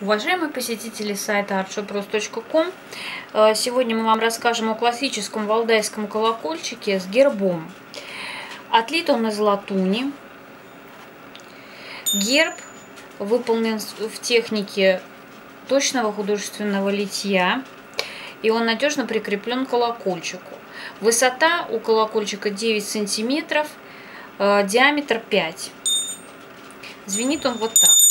Уважаемые посетители сайта artshopros.com, э, сегодня мы вам расскажем о классическом валдайском колокольчике с гербом. Отлит он из латуни. Герб выполнен в технике точного художественного литья, и он надежно прикреплен к колокольчику. Высота у колокольчика 9 сантиметров, э, диаметр 5. Звенит он вот так.